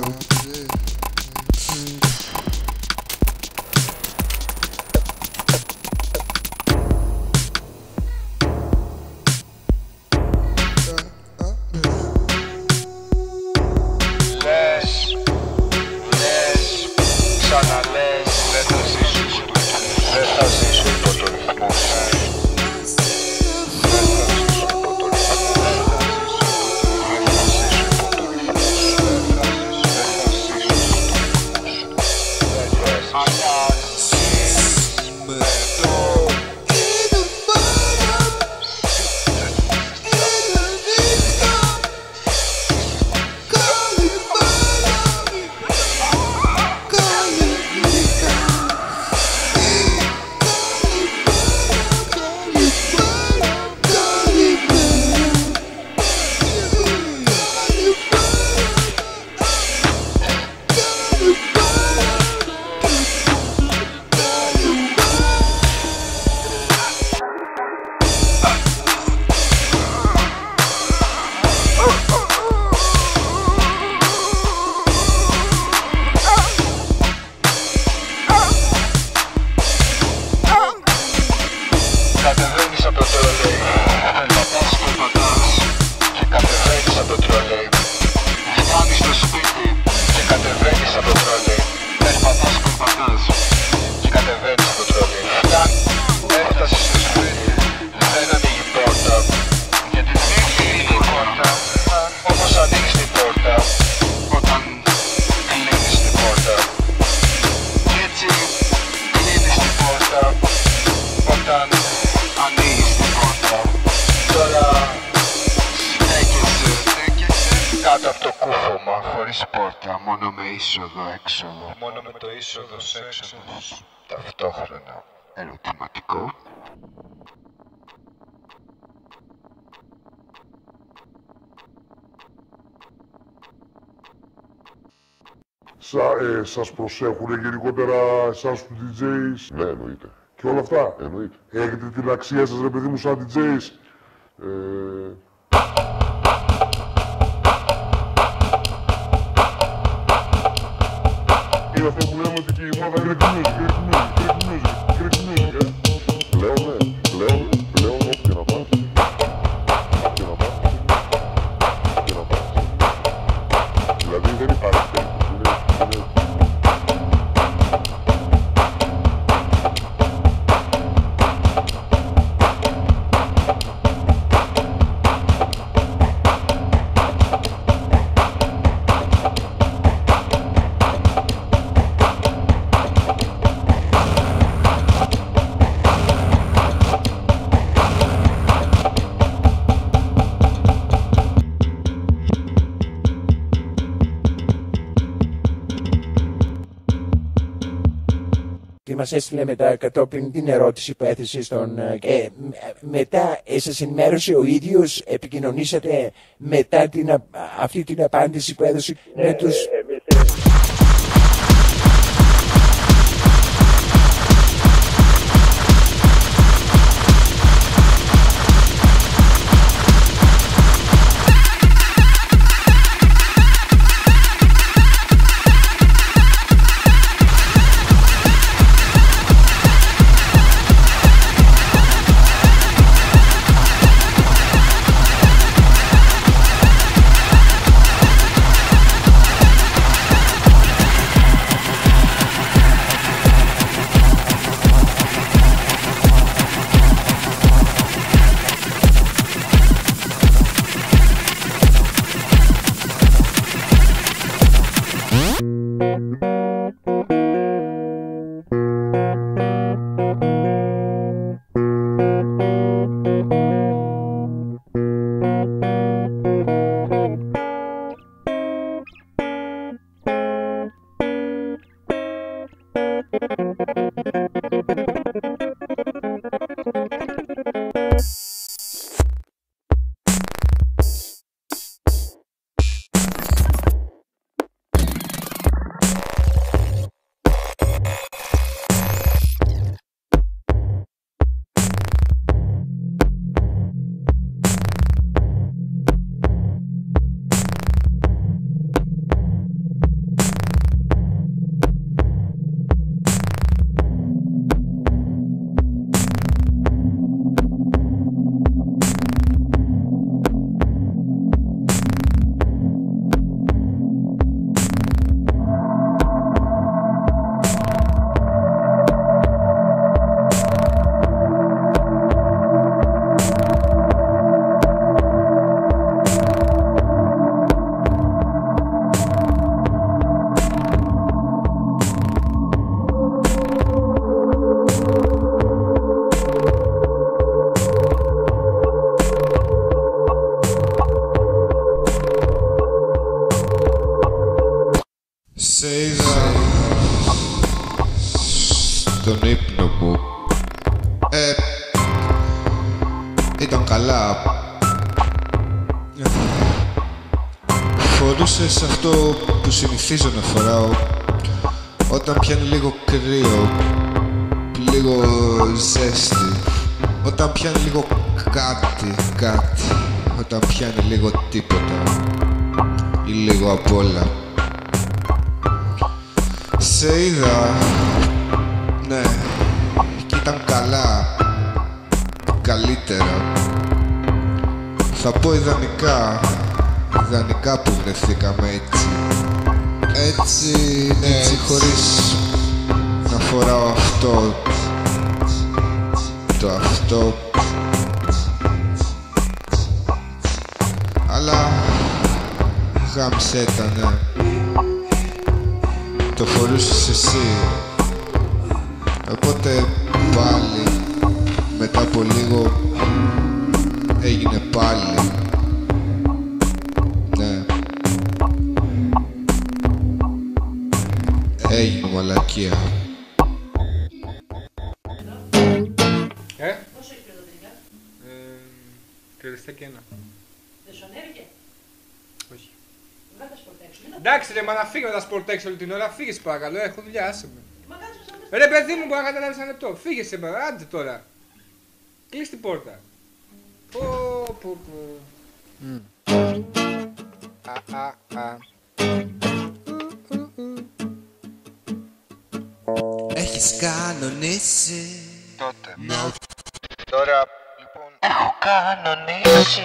don't. Σας προσέχουν γενικότερα εσάς τους DJs. Ναι, εννοείται. Και όλα αυτά. Εννοείται. Έχετε την αξία σας ρε παιδί μου σαν DJs. Ε, Tinha problemas aqui, uma vai Greg Music, Greg Music, Greg Music, Greg Music. É? Léo Mendes, Léo Mendes. Μας έστειλε μετά κατόπιν την ερώτηση που έθεσε στον... ε, ε, μετά ε, σας ενημέρωσε ο ίδιος, επικοινωνήσατε μετά την, α- αυτή την απάντηση που έδωσε με τους... Σέιζα στον ύπνο μου. Ε, ήταν καλά. Ναι. Φορούσε αυτό που συνηθίζω να φοράω όταν πιάνει λίγο κρύο, λίγο ζέστη, όταν πιάνει λίγο κάτι, κάτι, όταν πιάνει λίγο τίποτα ή λίγο απ' όλα. Σε είδα, ναι, και ήταν καλά, καλύτερα. Θα πω ιδανικά, ιδανικά που βρεθήκαμε έτσι. Έτσι, ναι, έτσι χωρίς να φοράω αυτό, το αυτό. Αλλά γάμισε τα, ναι. Το φορούσες εσύ. Οπότε πάλι, μετά από λίγο, έγινε πάλι. Ναι. Έγινε μαλακία. Ε, Πόσο έχει πυροδοτικά, ε, τριριστά και ένα. δεν σου ανέβηκε; Όχι. Βγάλε τα σπορτ έξω. Μην τα- Εντάξει ρε, μα να φύγει με τα σπορτ έξω όλη την ώρα. Φύγε σε παρακαλώ, έχω δουλειά, άσε με. Μα κάτσε να τα Ρε παιδί μου, μπορεί να καταλάβεις ένα λεπτό. Φύγε σε μέρα, άντε τώρα. Κλείς την πόρτα. Πω, πω, πω. Α, α, α. Έχεις κανονίσει τότε. Τώρα Λοιπόν, έχω κανονίσει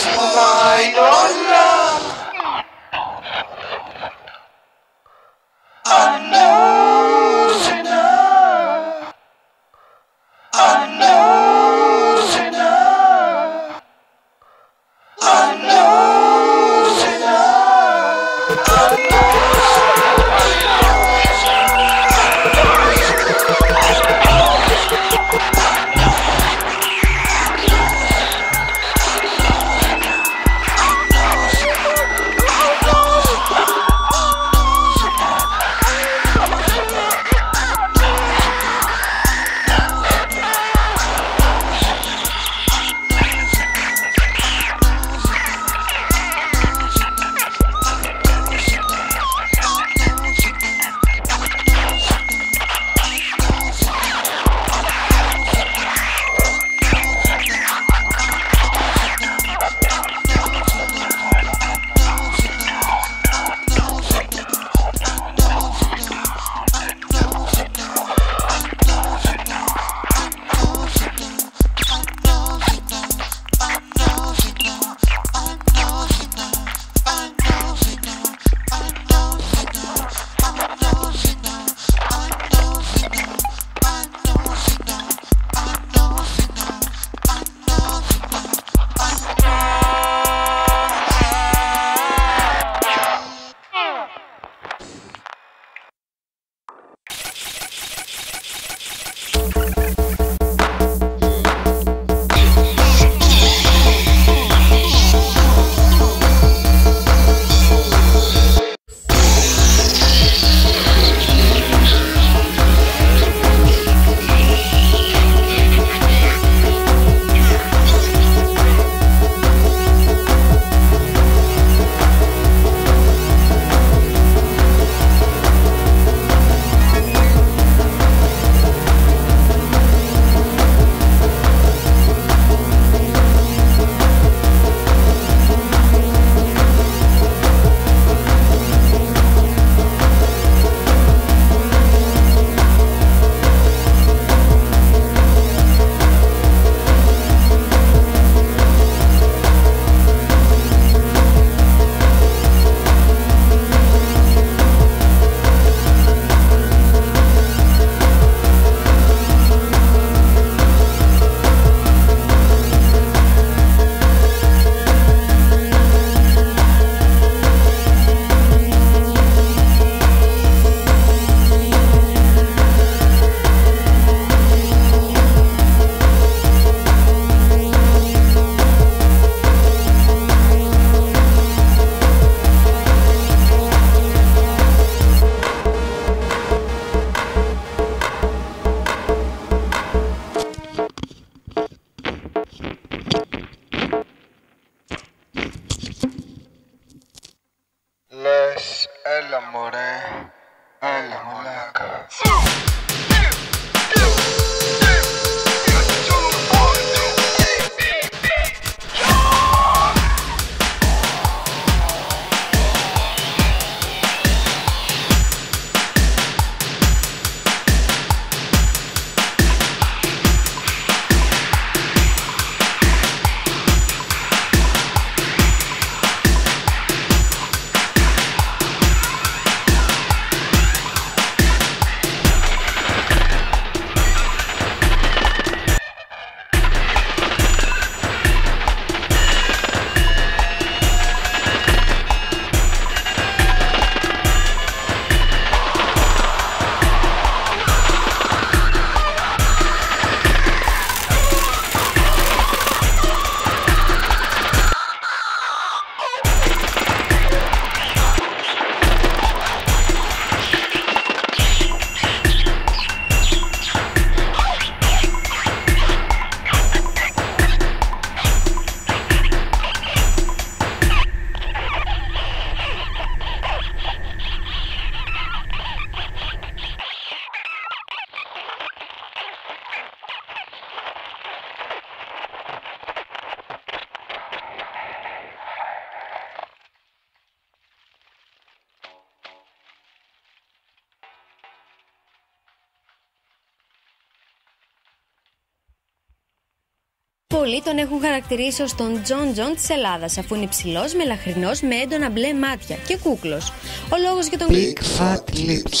Πολλοί τον έχουν χαρακτηρίσει ως τον John John της Ελλάδας, αφού είναι υψηλός, μελαχρινός, με έντονα μπλε μάτια και κούκλος. Ο λόγος για τον Big fat lips.